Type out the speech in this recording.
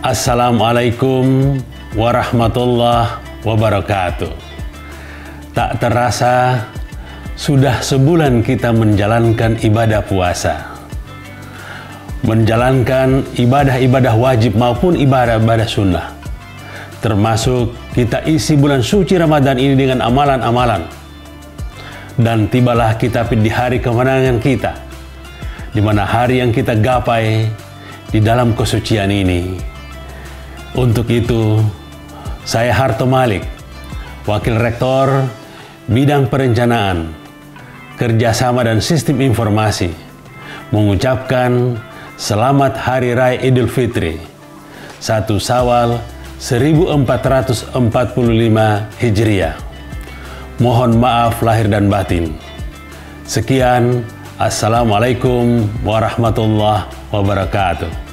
Assalamualaikum warahmatullahi wabarakatuh. Tak terasa sudah sebulan kita menjalankan ibadah puasa. Menjalankan ibadah-ibadah wajib maupun ibadah-ibadah sunnah. Termasuk kita isi bulan suci Ramadan ini dengan amalan-amalan. Dan tibalah kita di hari kemenangan kita. Di mana hari yang kita gapai di dalam kesucian ini. Untuk itu, saya Harto Malik, Wakil Rektor Bidang Perencanaan, Kerjasama dan Sistem Informasi, mengucapkan Selamat Hari Raya Idul Fitri, 1 Sawal 1445 Hijriah. Mohon maaf lahir dan batin. Sekian, Assalamualaikum warahmatullahi wabarakatuh.